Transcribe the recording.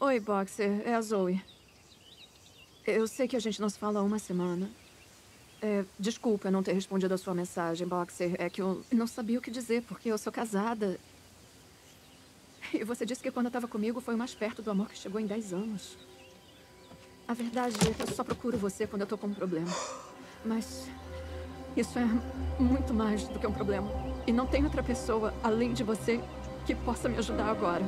Oi, Boxer. É a Zoe. Eu sei que a gente não se fala há uma semana. É, desculpa não ter respondido a sua mensagem, Boxer. É que eu não sabia o que dizer, porque eu sou casada. E você disse que quando estava comigo foi o mais perto do amor que chegou em 10 anos. A verdade é que eu só procuro você quando eu tô com um problema. Mas isso é muito mais do que um problema. E não tem outra pessoa, além de você, que possa me ajudar agora.